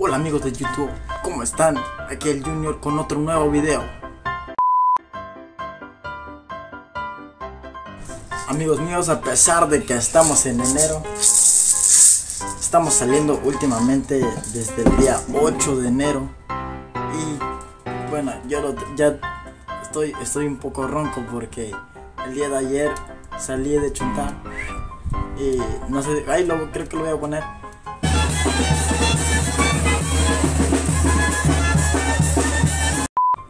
Hola amigos de YouTube, ¿cómo están? Aquí el Junior con otro nuevo video. Amigos míos, a pesar de que estamos en enero, estamos saliendo últimamente desde el día 8 de enero. Y bueno, yo lo- ya estoy, estoy un poco ronco porque el día de ayer salí de Chuntar. Y no sé, ahí lo creo que lo voy a poner.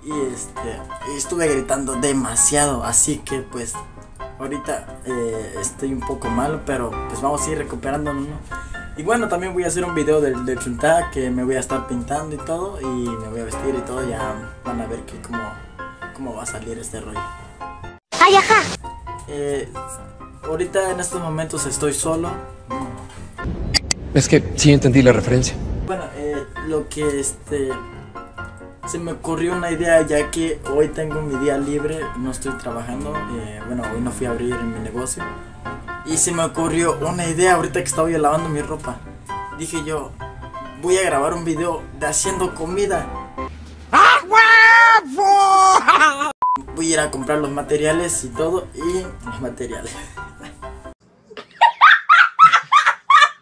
Y este, estuve gritando demasiado, así que pues ahorita eh, estoy un poco malo, pero pues vamos a ir recuperándonos, ¿no? Y bueno, también voy a hacer un video del, del Chunta que me voy a estar pintando y todo, y me voy a vestir y todo, ya van a ver que cómo, cómo va a salir este rollo. ¡Ay, ajá! Eh, ahorita en estos momentos estoy solo. Es que sí entendí la referencia. Bueno, eh, lo que este se me ocurrió una idea ya que hoy tengo mi día libre, no estoy trabajando, eh, bueno, hoy no fui a abrir mi negocio y se me ocurrió una idea ahorita que estaba yo lavando mi ropa. Dije yo, voy a grabar un video de haciendo comida. Voy a ir a comprar los materiales y todo y los materiales.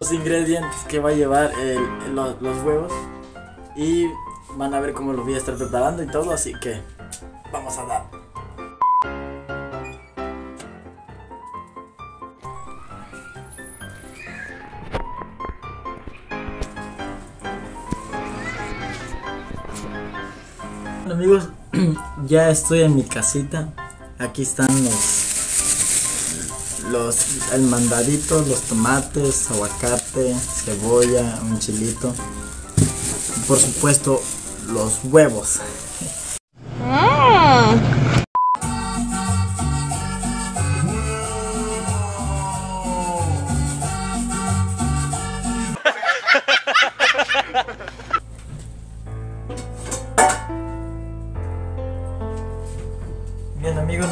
los ingredientes que va a llevar el- los, los huevos y van a ver cómo los voy a estar preparando y todo, así que vamos a dar. Bueno, amigos, ya estoy en mi casita. Aquí están los los el mandadito, los tomates, aguacate, cebolla, un chilito. Por supuesto, los huevos.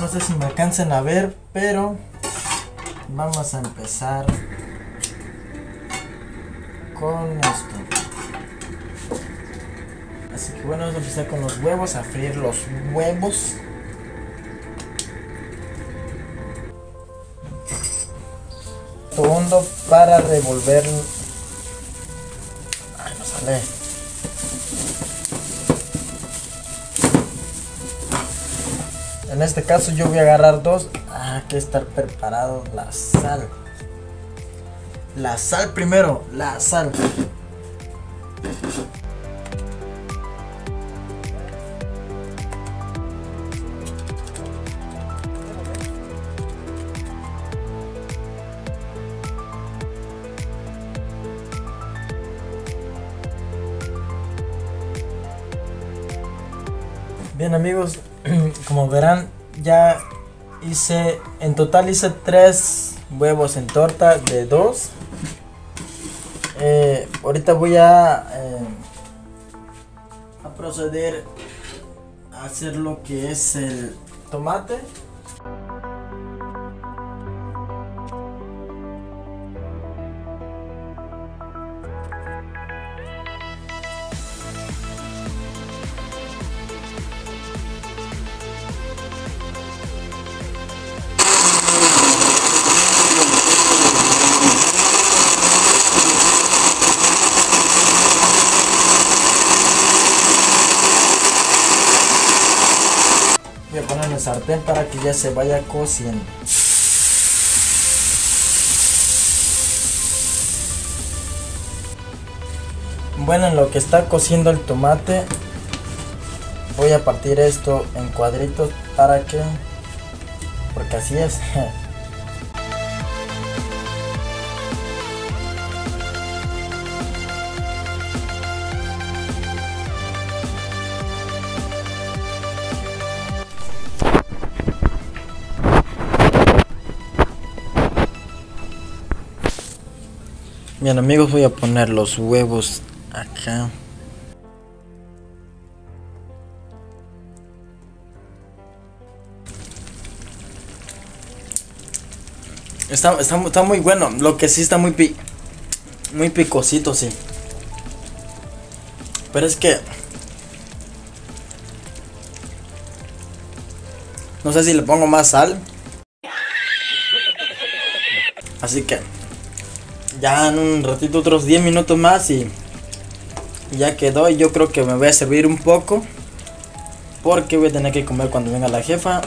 No sé si me alcancen a ver, pero vamos a empezar con esto. Así que bueno, vamos a empezar con los huevos, a freír los huevos. Hondo para revolver. Ay, no sale. En este caso yo voy a agarrar dos. Ah, que estar preparado la sal. La sal primero, la sal. Bien amigos, como verán ya hice, en total hice tres huevos en torta de dos. Eh, ahorita voy a, eh, a proceder a hacer lo que es el tomate. En el sartén para que ya se vaya cociendo. Bueno, en lo que está cociendo el tomate, voy a partir esto en cuadritos para que... Porque así es. Bien amigos, voy a poner los huevos acá. Está, está, muy bueno. Lo que sí está muy pi muy picosito, sí. Pero es que no sé si le pongo más sal. Así que ya en un ratito otros 10 minutos más y ya quedó y yo creo que me voy a servir un poco porque voy a tener que comer cuando venga la jefa.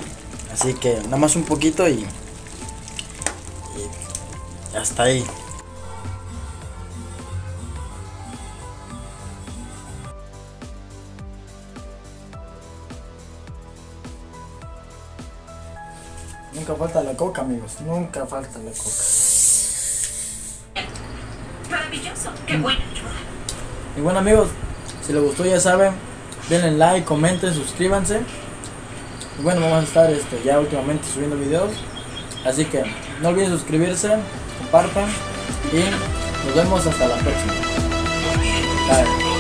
Así que nada más un poquito y, y hasta ahí. Nunca falta la coca, amigos. Nunca falta la coca. Maravilloso, qué buena ayuda. Y bueno, amigos, si les gustó, ya saben, denle like, comenten, suscríbanse. Y bueno, vamos a estar este, ya últimamente subiendo videos. Así que no olviden suscribirse, compartan y nos vemos hasta la próxima. Bye.